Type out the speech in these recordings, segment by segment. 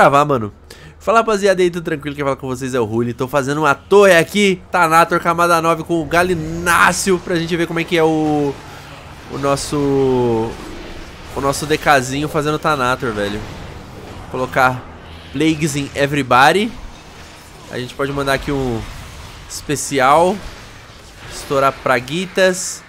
gravar, mano. Fala rapaziada aí, tudo tranquilo? Quem fala com vocês é o Ruli. Tô fazendo uma torre aqui, Tanator camada 9 com o Galinácio, pra gente ver como é que é o... O nosso... O nosso DKzinho fazendo Tanator, velho. Colocar Plagues in Everybody. A gente pode mandar aqui um especial. Estourar praguitas.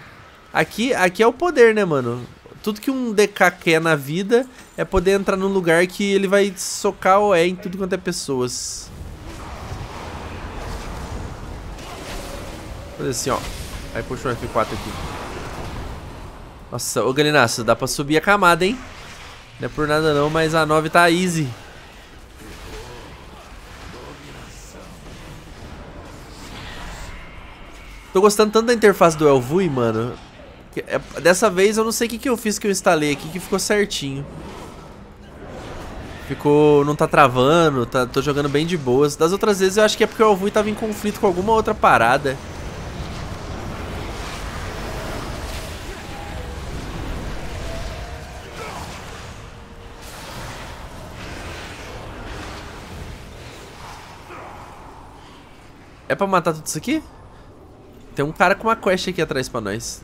Aqui, aqui é o poder, né, mano? Tudo que um DK quer na vida é poder entrar num lugar que ele vai socar o E em tudo quanto é pessoas. Fazer assim, ó. Aí puxa o F4 aqui. Nossa, ô Galinaço, dá pra subir a camada, hein? Não é por nada não, mas a 9 tá easy. Tô gostando tanto da interface do Elvui, mano. É, dessa vez eu não sei o que, que eu fiz que eu instalei aqui que ficou certinho. Ficou... não tá travando, tá, tô jogando bem de boas. Das outras vezes eu acho que é porque o Elvui tava em conflito com alguma outra parada. É pra matar tudo isso aqui? Tem um cara com uma quest aqui atrás pra nós.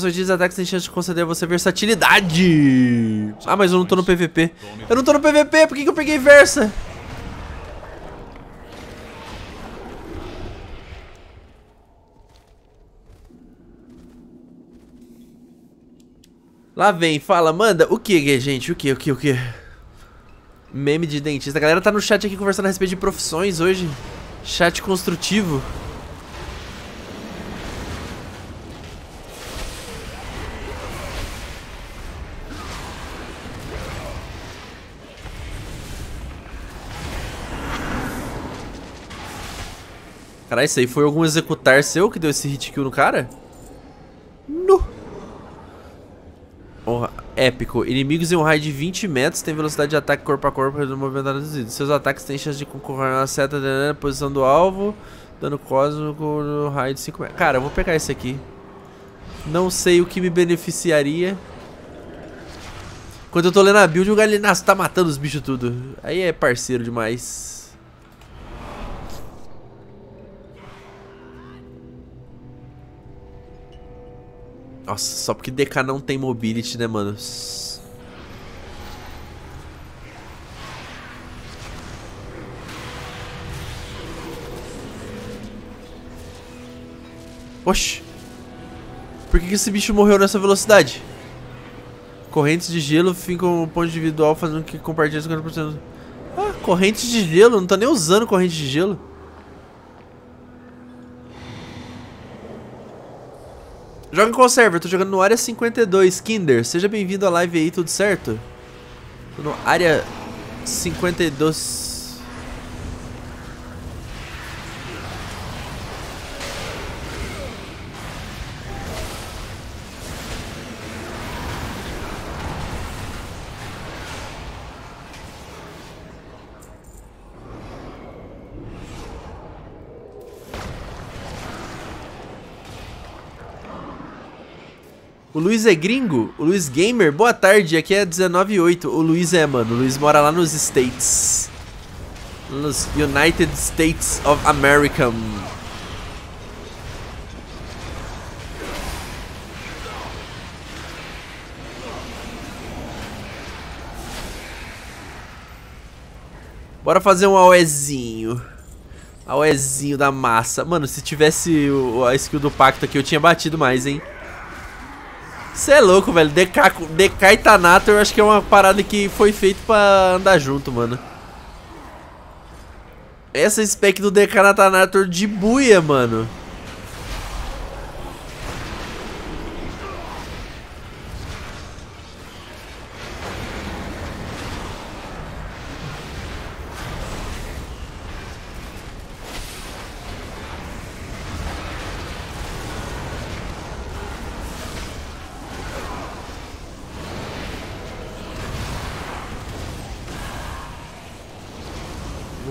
Seus de ataques têm chance de conceder a você versatilidade. Ah, mas eu não tô no PVP. Eu não tô no PVP, por que, que eu peguei Versa? Lá vem, fala, manda. O que, gente? O que, o que, o que? Meme de dentista. A galera tá no chat aqui conversando a respeito de profissões hoje. Chat construtivo. Caralho, isso aí foi algum executar seu que deu esse hit kill no cara? No. Porra, épico. Inimigos em um raio de 20 metros têm velocidade de ataque corpo a corpo reduzindo movimentar reduzido. Seus ataques têm chance de concorrer na seta da posição do alvo, dano cósmico no raio de 5 metros. Cara, eu vou pegar esse aqui. Não sei o que me beneficiaria. Quando eu tô lendo a build, o Galinaço tá matando os bichos tudo. Aí é parceiro demais. Nossa, só porque DK não tem mobility, né, mano? Oxi. Por que, esse bicho morreu nessa velocidade? Correntes de gelo ficam um ponto individual fazendo que compartilhe 50%. Ah, correntes de gelo. Não tá nem usando corrente de gelo. Joga em qual server? Tô jogando no Área 52, Kinder. Seja bem-vindo à live aí, tudo certo? Tô no Área 52... O Luiz é gringo? O Luiz Gamer? Boa tarde, aqui é 19.8. O Luiz é, mano. O Luiz mora lá nos States. Nos United States of America. Bora fazer um AOEzinho. AOEzinho da massa. Mano, se tivesse a skill do pacto aqui, eu tinha batido mais, hein? Você é louco, velho. DK, e Thanato eu acho que é uma parada que foi feito pra andar junto, mano. Essa spec do DK na Thanator de buia, mano.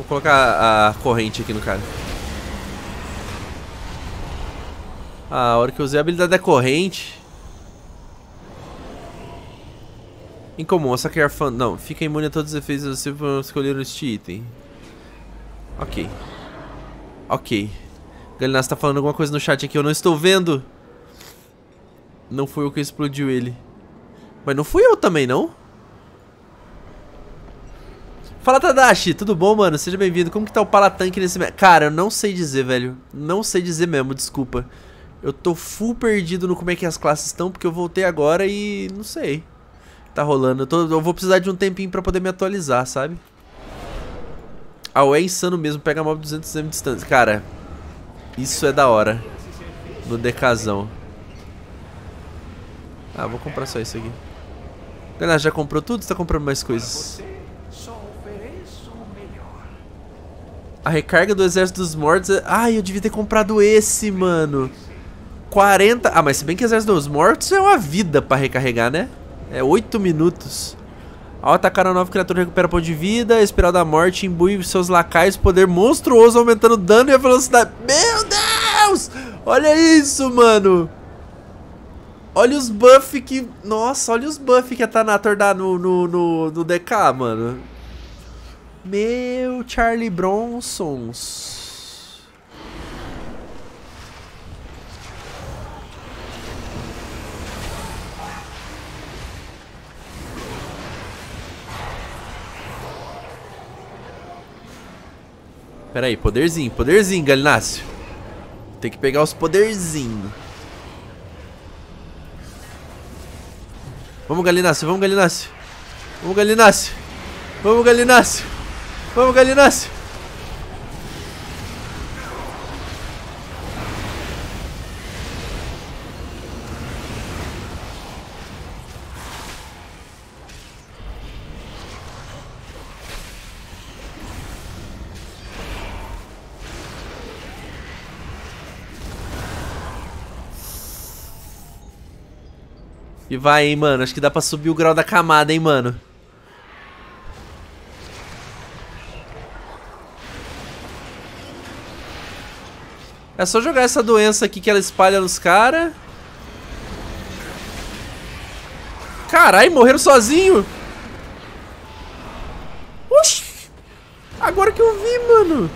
Vou colocar a corrente aqui no cara. Ah, a hora que eu usei a habilidade da corrente. Incomum, saquear fã. Não, fica imune a todos os efeitos se for escolher este item. Ok. Ok. Galinas tá falando alguma coisa no chat aqui, eu não estou vendo. Não foi o que explodiu ele. Mas não fui eu também, não? Fala Tadashi, tudo bom, mano? Seja bem-vindo. Como que tá o Palatanque nesse... Cara, eu não sei dizer, velho. Não sei dizer mesmo, desculpa. Eu tô full perdido no como é que as classes estão, porque eu voltei agora e não sei. Tá rolando. Eu, tô... eu vou precisar de um tempinho pra poder me atualizar, sabe? Ah, é insano mesmo. Pega mob 200 m de distância. Cara, isso é da hora. No decazão. Ah, vou comprar só isso aqui. Galera, já comprou tudo? Você tá comprando mais coisas? A recarga do Exército dos Mortos... É... Ai, eu devia ter comprado esse, mano. 40... Ah, mas se bem que Exército dos Mortos é uma vida pra recarregar, né? É 8 minutos. Ao atacar a nova criatura, recupera ponto de vida. Espiral da morte imbui seus lacaios. Poder monstruoso, aumentando o dano e a velocidade. Meu Deus! Olha isso, mano. Olha os buff que... Nossa, olha os buff que a Thanator dá no, no, no, no DK, mano. Meu Charlie Bronsons. Pera aí, poderzinho, poderzinho, Galinácio. Tem que pegar os poderzinhos. Vamos, Galinácio, vamos, Galinácio. Vamos, Galinácio. Vamos, Galinácio. Vamos, Galinácio. E vai, hein, mano. Acho que dá pra subir o grau da camada, hein, mano. É só jogar essa doença aqui que ela espalha nos caras. Caralho, morreram sozinho. Oxi. Agora que eu vi, mano.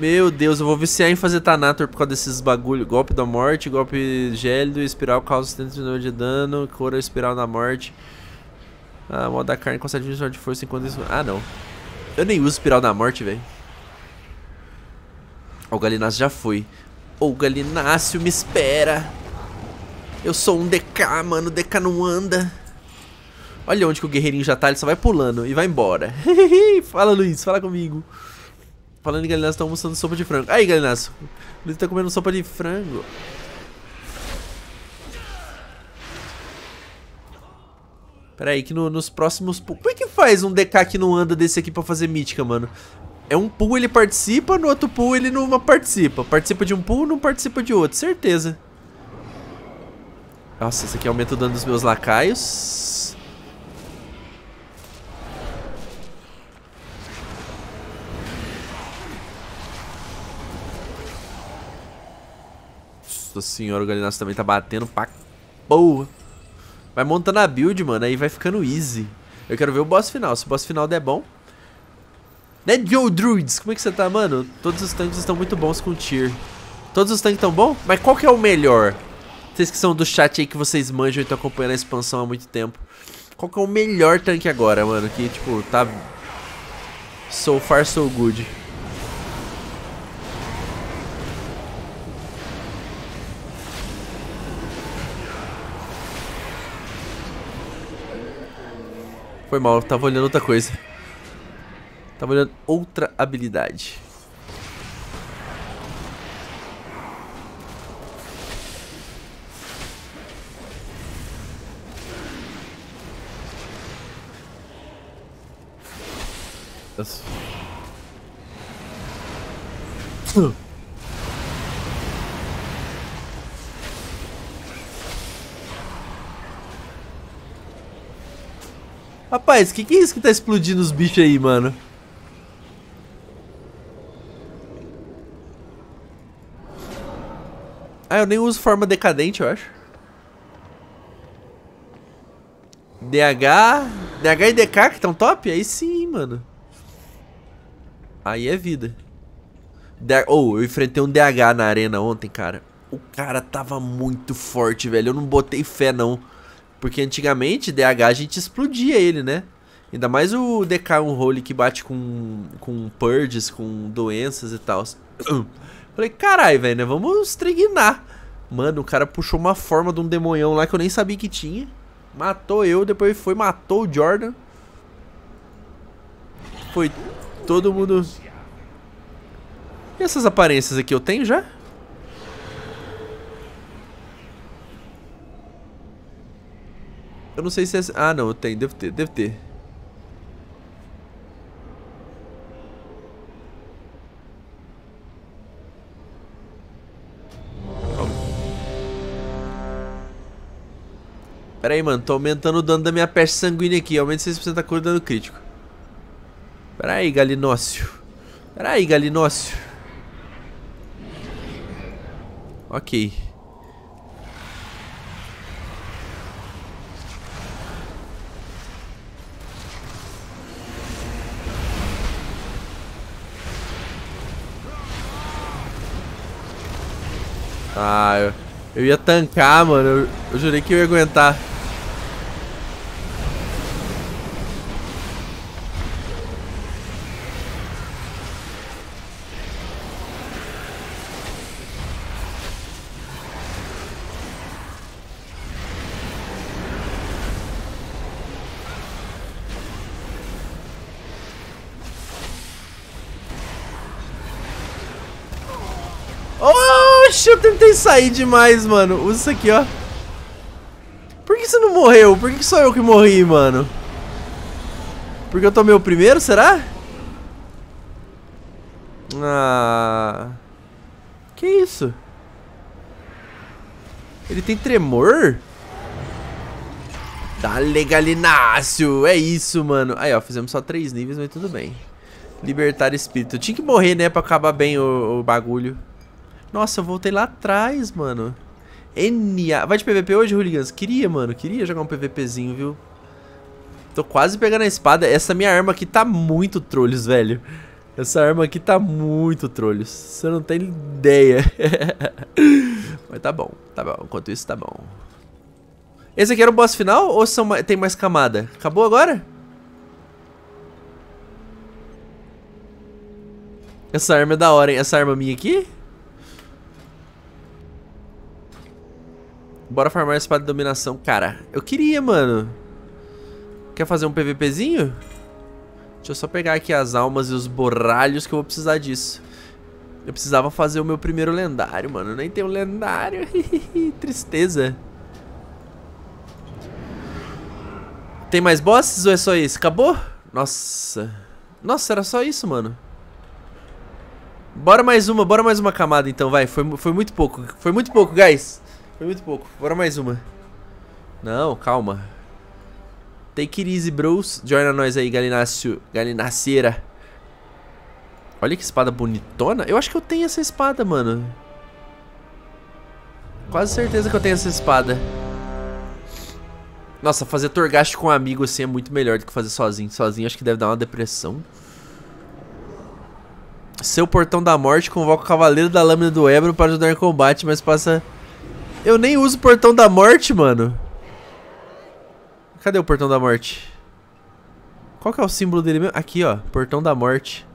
Meu Deus, eu vou viciar em fazer Thanator por causa desses bagulho. Golpe da morte, golpe gélido, espiral causa 79 de dano, cora espiral da morte. Ah, modo da carne consegue diminuir de força enquanto isso... Ah, não. Eu nem uso espiral da morte, velho. O Galinácio já foi. O Galinácio, me espera. Eu sou um DK, mano. DK não anda. Olha onde que o guerreirinho já tá. Ele só vai pulando e vai embora. fala, Luiz. Fala comigo. Falando em Galinácio, tá almoçando sopa de frango. Aí, Galinácio. Luiz tá comendo sopa de frango. Pera aí, que no, nos próximos... Como é que faz um DK que não anda desse aqui pra fazer mítica, mano? É um pool ele participa, no outro pool ele não participa. Participa de um pool, não participa de outro, certeza. Nossa, esse aqui aumenta o dano dos meus lacaios. Nossa senhora, o Galinácio também tá batendo pra boa. Vai montando a build, mano, aí vai ficando easy. Eu quero ver o boss final. Se o boss final der bom, né, Joe Druids? Como é que você tá, mano? Todos os tanques estão muito bons com tier. Todos os tanques estão bons? Mas qual que é o melhor? Vocês que são do chat aí que vocês manjam e estão acompanhando a expansão há muito tempo. Qual que é o melhor tanque agora, mano? Que, tipo, tá... So far, so good. Foi mal, tava olhando outra coisa. Tava olhando outra habilidade. Nossa. Rapaz, o que, que é isso que tá explodindo os bichos aí, mano? Ah, eu nem uso forma decadente, eu acho. DH. DH e DK que estão top? Aí sim, mano. Aí é vida. Ou, oh, eu enfrentei um DH na arena ontem, cara. O cara tava muito forte, velho. Eu não botei fé, não. Porque antigamente, DH a gente explodia ele, né? Ainda mais o DK um role que bate com, com purges, com doenças e tal. Falei, carai, velho, né? Vamos tregnar. Mano, o cara puxou uma forma de um demonhão lá que eu nem sabia que tinha. Matou eu, depois foi, matou o Jordan. Foi todo mundo... E essas aparências aqui eu tenho já? Eu não sei se é... Ah, não, eu tenho, devo ter, devo ter. Pera aí, mano. Tô aumentando o dano da minha peste sanguínea aqui. Aumenta 6% da cor do dano crítico. Pera aí, Galinócio. Pera aí, Galinócio. Ok. Ah, eu, eu ia tancar, mano. Eu, eu jurei que eu ia aguentar. Demais, mano. Usa isso aqui, ó. Por que você não morreu? Por que só eu que morri, mano? Porque eu tomei o primeiro, será? Ah... Que isso? Ele tem tremor? Dale, Galinácio! É isso, mano. Aí, ó, fizemos só três níveis, mas tudo bem. Libertar espírito. Tinha que morrer, né, pra acabar bem o, o bagulho. Nossa, eu voltei lá atrás, mano. NA. Vai de PVP hoje, Hooligans? Queria, mano. Queria jogar um PVPzinho, viu? Tô quase pegando a espada. Essa minha arma aqui tá muito trolhos, velho. Essa arma aqui tá muito trolhos. Você não tem ideia. Mas tá bom, tá bom. Enquanto isso, tá bom. Esse aqui era o boss final ou são, tem mais camada? Acabou agora? Essa arma é da hora, hein? Essa arma minha aqui? Bora farmar a espada de dominação. Cara, eu queria, mano. Quer fazer um PVPzinho? Deixa eu só pegar aqui as almas e os borralhos que eu vou precisar disso. Eu precisava fazer o meu primeiro lendário, mano. Eu nem tenho lendário. Tristeza. Tem mais bosses ou é só isso? Acabou? Nossa. Nossa, era só isso, mano. Bora mais uma, bora mais uma camada então, vai. Foi, foi muito pouco. Foi muito pouco, guys. Foi muito pouco. Bora mais uma. Não, calma. Take it easy, bros. Joina nós aí, Galinácio. Galináceira. Olha que espada bonitona. Eu acho que eu tenho essa espada, mano. Quase certeza que eu tenho essa espada. Nossa, fazer Torghast com um amigo assim é muito melhor do que fazer sozinho. Sozinho acho que deve dar uma depressão. Seu portão da morte convoca o cavaleiro da lâmina do Ebro para ajudar em combate, mas passa eu nem uso o portão da morte, mano. Cadê o portão da morte? Qual que é o símbolo dele mesmo? Aqui, ó. Portão da morte.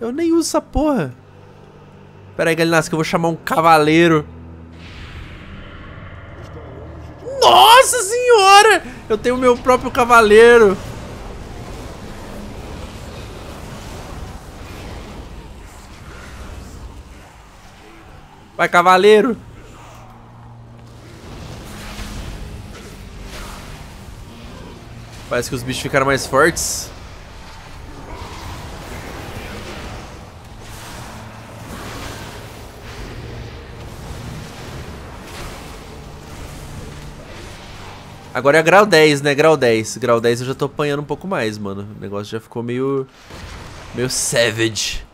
Eu nem uso essa porra. Pera aí, Galinas, que eu vou chamar um cavaleiro. Nossa senhora! Eu tenho o meu próprio cavaleiro. Vai, cavaleiro. Parece que os bichos ficaram mais fortes. Agora é grau 10, né? Grau 10. Grau 10 eu já tô apanhando um pouco mais, mano. O negócio já ficou meio... Meio savage.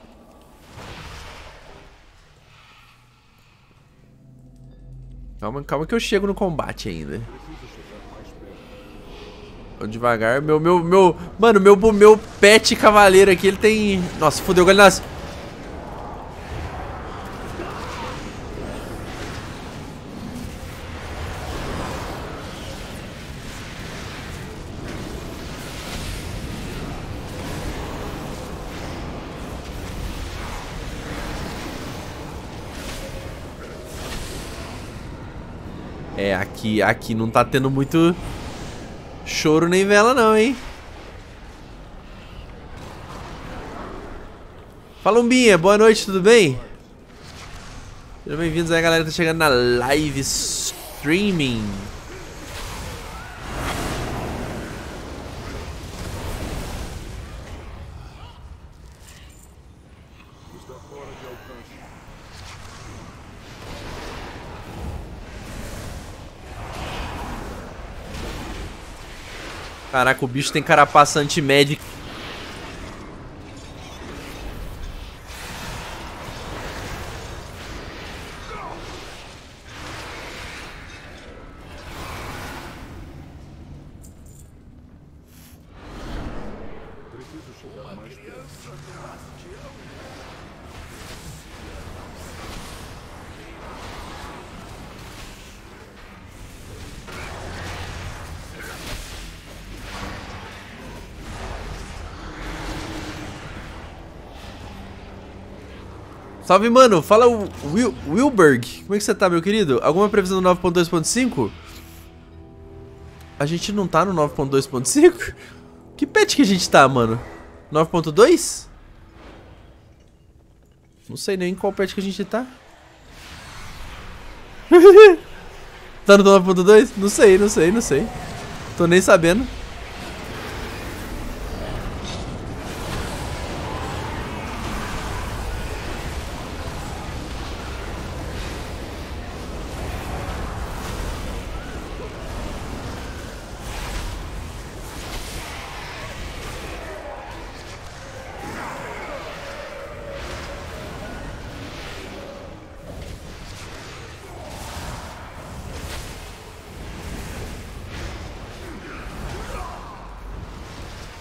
Calma, calma que eu chego no combate ainda. Devagar. Meu, meu, meu... Mano, meu, meu pet cavaleiro aqui, ele tem... Nossa, fodeu, Galinas. É, aqui, aqui não tá tendo muito choro nem vela não, hein? Fala, Umbinha. Boa noite, tudo bem? Sejam bem-vindos aí, galera que tá chegando na live streaming. Caraca, o bicho tem carapaça anti-médic. Salve, mano. Fala, Wil Wilberg. Como é que você tá, meu querido? Alguma previsão do 9.2.5? A gente não tá no 9.2.5? Que patch que a gente tá, mano? 9.2? Não sei nem qual patch que a gente tá. tá no 9.2? Não sei, não sei, não sei. Tô nem sabendo.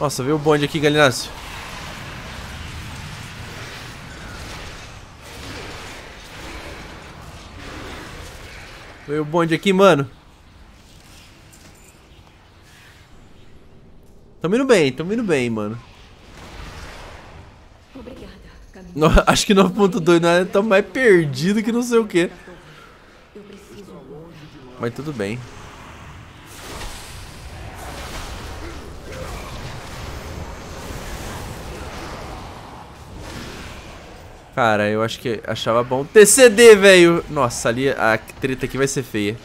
Nossa, veio o bonde aqui, Galinácio. Veio o bonde aqui, mano. Tamo indo bem, tamo indo bem, mano. Obrigada, Acho que 9.2 não é tão mais perdido que não sei o que. Mas tudo bem. Cara, eu acho que achava bom. TCD, velho! Nossa, ali a treta aqui vai ser feia.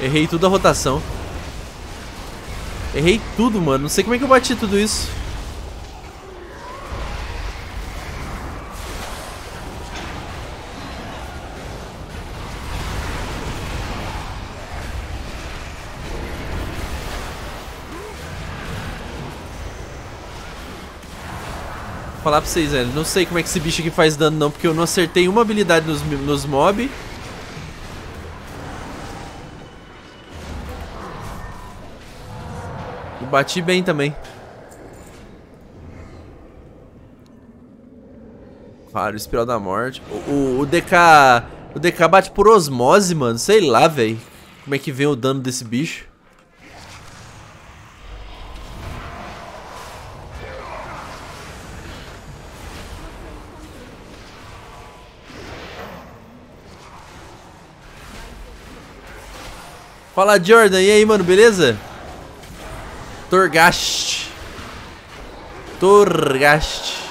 Errei tudo a rotação. Errei tudo, mano. Não sei como é que eu bati tudo isso. Falar pra vocês, velho. Não sei como é que esse bicho aqui faz dano, não. Porque eu não acertei uma habilidade nos, nos mob. E bati bem também. Claro, Espiral da Morte. O, o, o, DK... O DK bate por osmose, mano. Sei lá, velho. Como é que vem o dano desse bicho. Fala, Jordan. E aí, mano, beleza? Torgast. Torgast.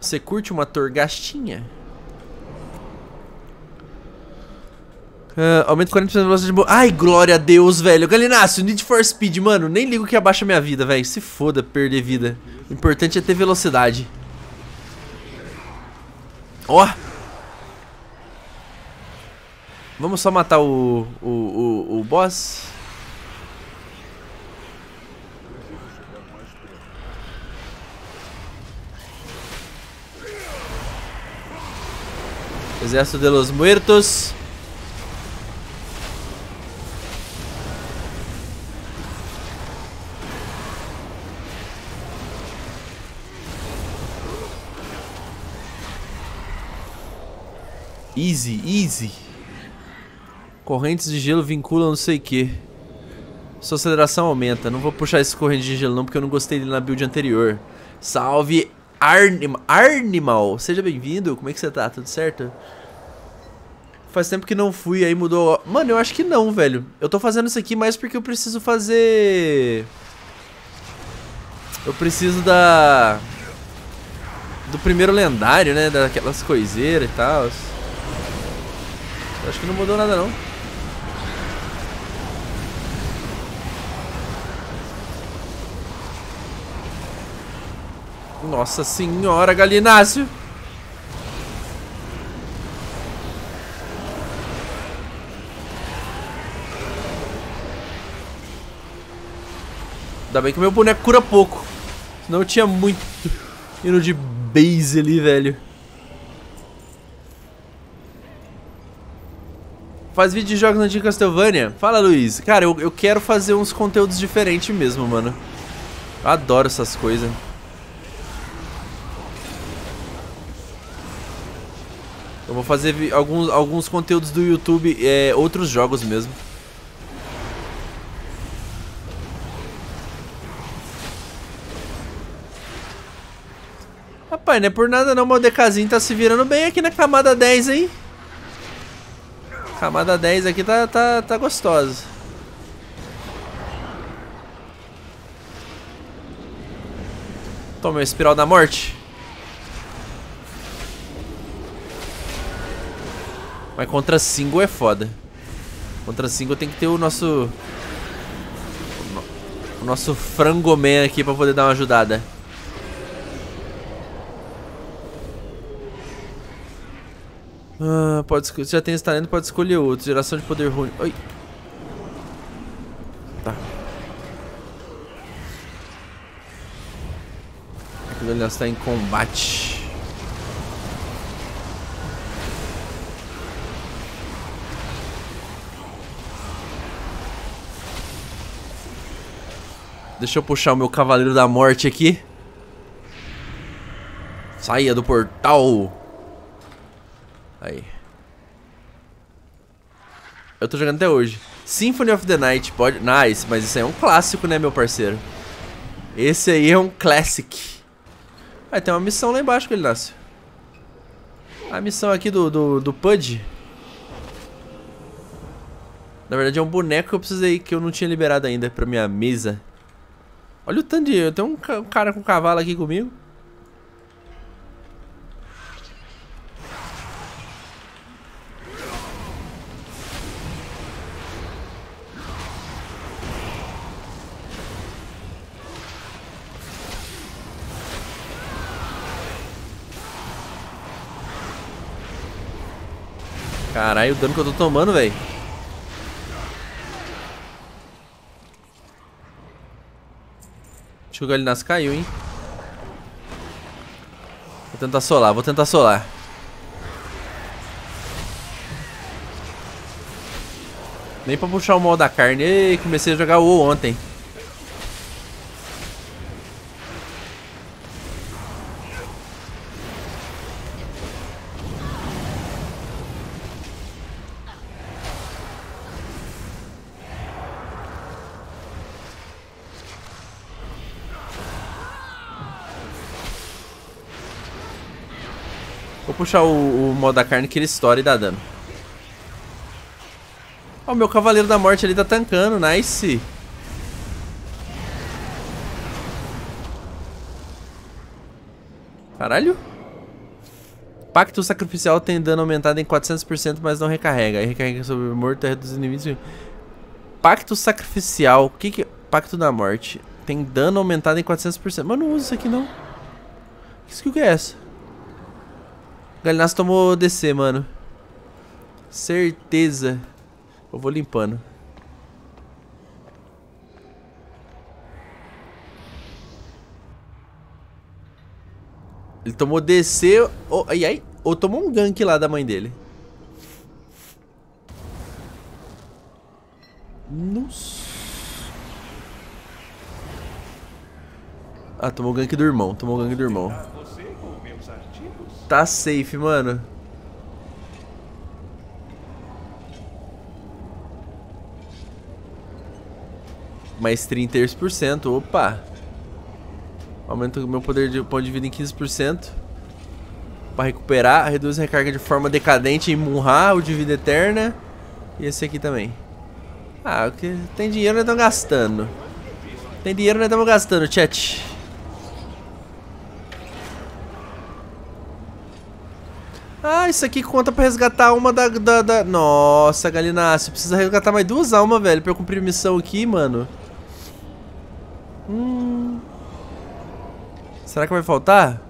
Você curte uma torgastinha? Uh, aumenta 40% da velocidade de Ai, glória a Deus, velho. Galinácio, Need for Speed, mano. Nem ligo que abaixa minha vida, velho. Se foda perder vida. O importante é ter velocidade. Ó. Oh. Vamos só matar o, o, o, o boss. Exército de los Muertos. Easy, easy. Correntes de gelo vinculam não sei o que. Sua aceleração aumenta. Não vou puxar esse corrente de gelo não, porque eu não gostei dele na build anterior. Salve Arnim Arnimal. Seja bem-vindo. Como é que você tá? Tudo certo? Faz tempo que não fui, aí mudou... Mano, eu acho que não, velho. Eu tô fazendo isso aqui mais porque eu preciso fazer... Eu preciso da... Do primeiro lendário, né? Daquelas coiseiras e tal. Acho que não mudou nada, não. Nossa senhora, Galinácio! Ainda bem que meu boneco cura pouco. Senão eu tinha muito indo de base ali, velho. Faz vídeo de jogos antigos Castlevania? Fala, Luiz. Cara, eu, eu quero fazer uns conteúdos diferentes mesmo, mano. Eu adoro essas coisas. Eu vou fazer alguns, alguns conteúdos do YouTube, é, outros jogos mesmo. Rapaz, não é por nada não, meu DKzinho tá se virando bem aqui na camada 10, hein? Camada 10 aqui tá, tá, tá gostosa. Toma, espiral da morte. Mas contra single é foda. Contra single tem que ter o nosso... O nosso frangoman aqui pra poder dar uma ajudada. Ah, pode já tem esse talento, pode escolher outro. Geração de poder ruim. Oi. Tá. Ele está em combate. Deixa eu puxar o meu Cavaleiro da Morte aqui. Saia do portal. Aí. Eu tô jogando até hoje. Symphony of the Night, pode... Nice, mas isso aí é um clássico, né, meu parceiro? Esse aí é um classic. Ah, tem uma missão lá embaixo que ele nasce. A missão aqui do, do, do. Na verdade é um boneco que eu precisei, que eu não tinha liberado ainda pra minha mesa. Olha o tanto de... Tem um cara com cavalo aqui comigo. Caralho, o dano que eu tô tomando, velho. Acho que o Galinas caiu, hein. Vou tentar solar, vou tentar solar. Nem pra puxar o mal da carne. Ei, comecei a jogar o ontem. Puxar o, o modo da carne que ele estoura e dá dano. Ó, o meu Cavaleiro da Morte ali tá tancando, nice. Caralho. Pacto sacrificial tem dano aumentado em 400%, mas não recarrega. Recarrega sobre o morto e reduz os inimigos. Pacto sacrificial. O que que... Pacto da morte. Tem dano aumentado em 400%. Mas eu não uso isso aqui, não. Que que é essa? Galinas tomou DC, mano. Certeza. Eu vou limpando. Ele tomou DC... Oh, ai, ai. Ou tomou um gank lá da mãe dele. Nossa. Ah, tomou gank do irmão. Tomou gank do irmão. Tá safe, mano. Mais 30%. Opa. Aumenta o meu poder de ponto de vida em 15%. Pra recuperar. Reduz a recarga de forma decadente em Munra, o de vida eterna. E esse aqui também. Ah, o que tem dinheiro nós estamos gastando. Tem dinheiro nós estamos gastando, chat. Ah, isso aqui conta pra resgatar uma da... da, da... Nossa, Galinácio, precisa resgatar mais duas almas, velho, pra eu cumprir missão aqui, mano. Hum... Será que vai faltar?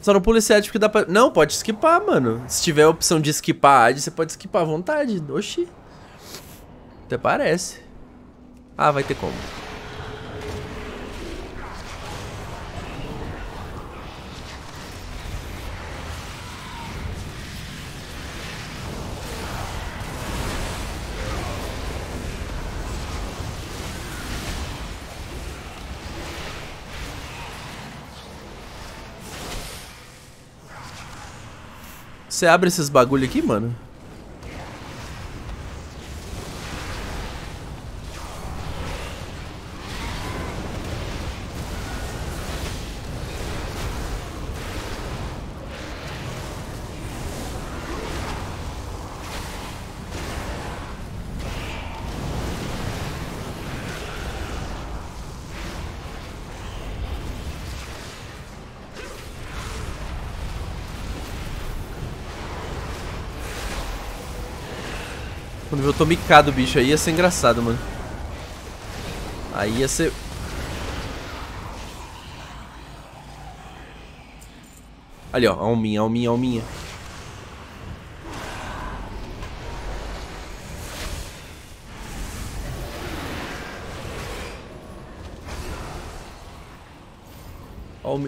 Só não pula esse ad porque dá pra... Não, pode esquipar, mano. Se tiver a opção de esquipar ad, você pode esquipar à vontade. Oxi. Até parece. Ah, vai ter como. Você abre esses bagulho aqui, mano? Eu tô micado bicho aí ia ser engraçado, mano. Aí ia ser... Ali, ó. Alminha, alminha, alminha.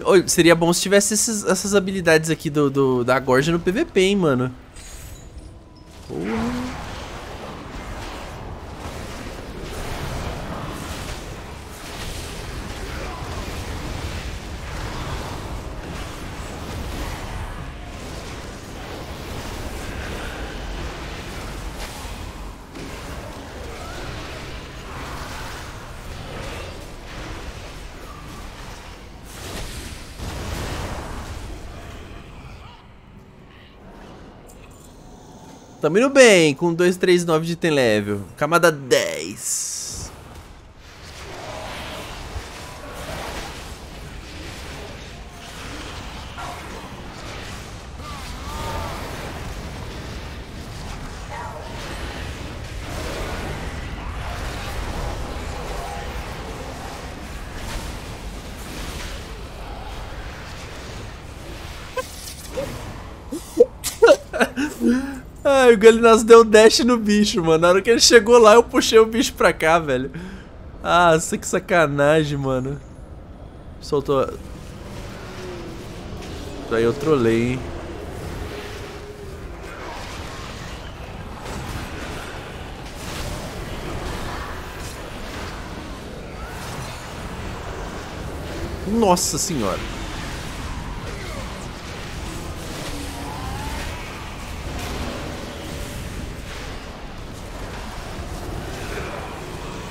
Oi, seria bom se tivesse esses, essas habilidades aqui do, do, da Gorja no PVP, hein, mano. Tamo indo bem, com 239 de item level. Camada 10. Galinazo deu dash no bicho, mano. Na hora que ele chegou lá, eu puxei o bicho pra cá, velho. Ah, que sacanagem, mano. Soltou... Aí eu trolei, hein. Nossa senhora.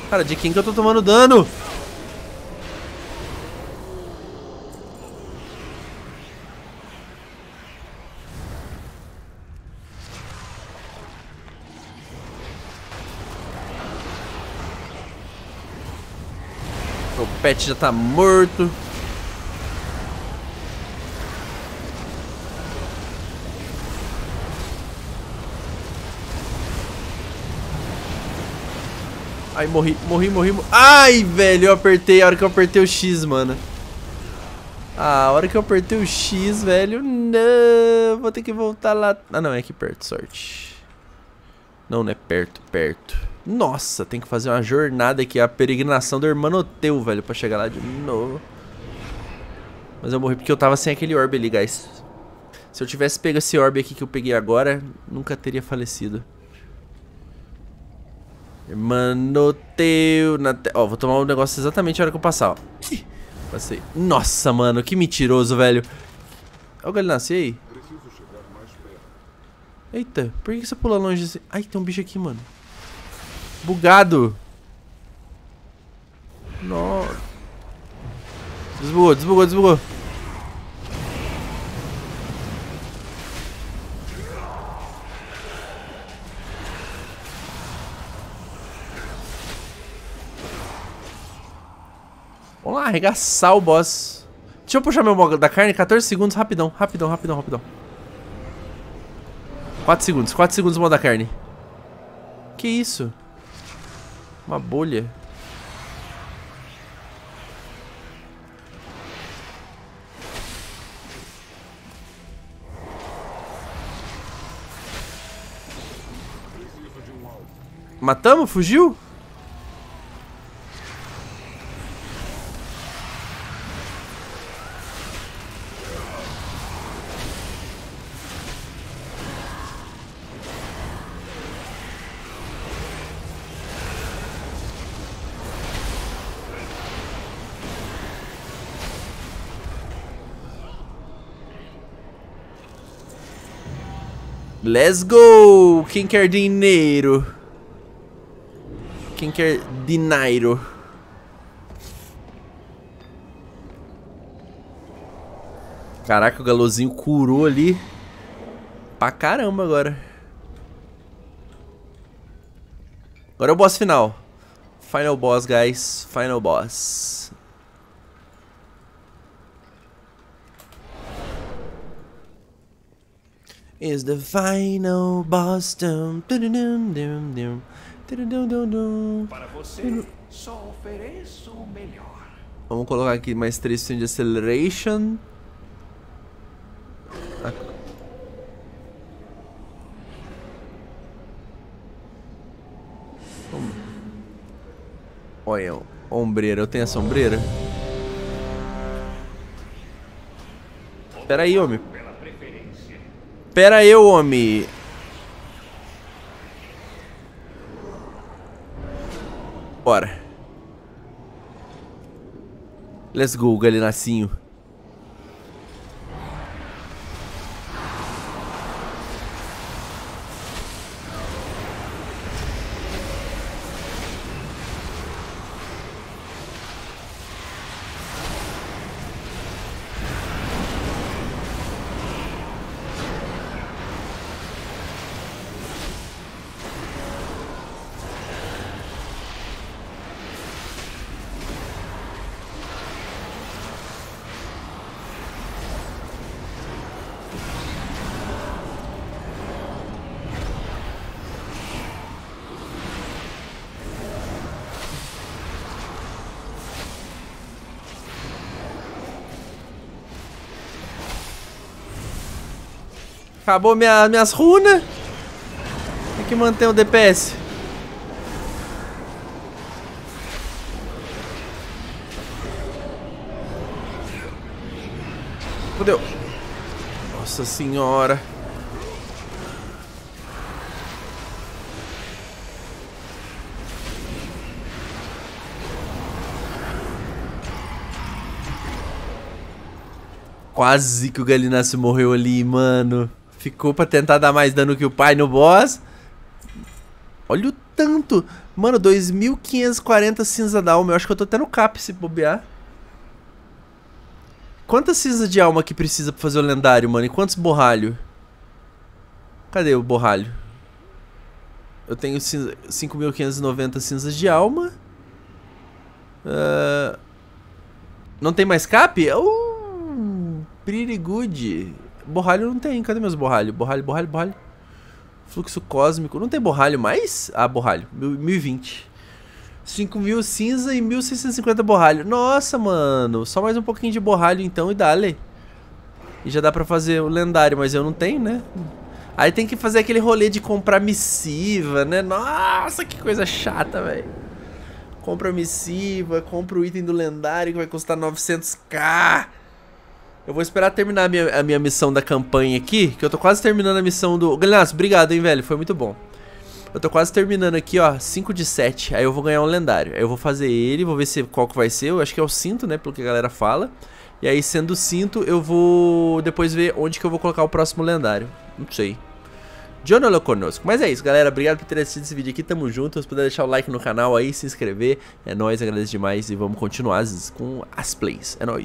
Cara, de quem que eu tô tomando dano? O pet já tá morto. Ai, morri, morri, morri, morri. Ai, velho, eu apertei a hora que eu apertei o X, mano. A hora que eu apertei o X, velho, não. Vou ter que voltar lá. Ah, não, é aqui perto, sorte. Não, não é perto, perto. Nossa, tem que fazer uma jornada aqui, a peregrinação do Hermanoteu, velho, pra chegar lá de novo. Mas eu morri porque eu tava sem aquele orbe ali, guys. Se eu tivesse pego esse orbe aqui que eu peguei agora, nunca teria falecido. Hermanoteu na te... Ó, vou tomar um negócio exatamente na hora que eu passar, ó. Passei. Nossa, mano, que mentiroso, velho. Olha o Galinácio, e aí? Eita, por que você pula longe assim? Ai, tem um bicho aqui, mano. Bugado. Nossa. Desbugou, desbugou, desbugou. Vamos lá, arregaçar o boss. Deixa eu puxar meu modo da carne, 14 segundos, rapidão, rapidão, rapidão, rapidão. 4 segundos, 4 segundos modo da carne. Que isso? Uma bolha. Matamos? Fugiu? Let's go! Quem quer dinheiro? Quem quer dinheiro? Caraca, o galozinho curou ali. Pra caramba agora. Agora é o boss final. Final boss, guys. Final boss. Is the final Boston. Para você, só ofereço o melhor. Vamos colocar aqui mais três de acceleration. Olha, ombreira. Eu tenho a sombreira? Pera aí, homem. Pera eu, homem. Bora. Let's go, galinacinho. Acabou minha, minhas runas. Tem que manter o DPS. Fudeu. Nossa senhora. Quase que o Galinácio morreu ali, mano. Ficou pra tentar dar mais dano que o pai no boss. Olha o tanto. Mano, 2.540 cinza da alma. Eu acho que eu tô até no cap se bobear. Quantas cinzas de alma que precisa pra fazer o lendário, mano? E quantos borralho? Cadê o borralho? Eu tenho 5.590 cinzas de alma. Uh... Não tem mais cap? Uh, pretty good. Borralho não tem. Cadê meus borralho? Borralho, borralho, borralho. Fluxo cósmico. Não tem borralho mais? Ah, borralho. 1020. 5 mil cinza e 1650 borralho. Nossa, mano. Só mais um pouquinho de borralho então e dale. E já dá pra fazer o lendário, mas eu não tenho, né? Aí tem que fazer aquele rolê de comprar missiva, né? Nossa, que coisa chata, velho. Compra missiva, compra o item do lendário que vai custar 900k. Eu vou esperar terminar a minha, a minha missão da campanha aqui, que eu tô quase terminando a missão do... Galinaço, obrigado, hein, velho, foi muito bom. Eu tô quase terminando aqui, ó, 5 de 7, aí eu vou ganhar um lendário. Aí eu vou fazer ele, vou ver se qual que vai ser, eu acho que é o cinto, né, pelo que a galera fala. E aí, sendo o cinto, eu vou depois ver onde que eu vou colocar o próximo lendário. Não sei. Jonolo conosco. Mas é isso, galera. Obrigado por ter assistido esse vídeo aqui. Tamo junto. Se puder deixar o like no canal aí, se inscrever. É nóis, agradeço demais. E vamos continuar com as plays. É nóis.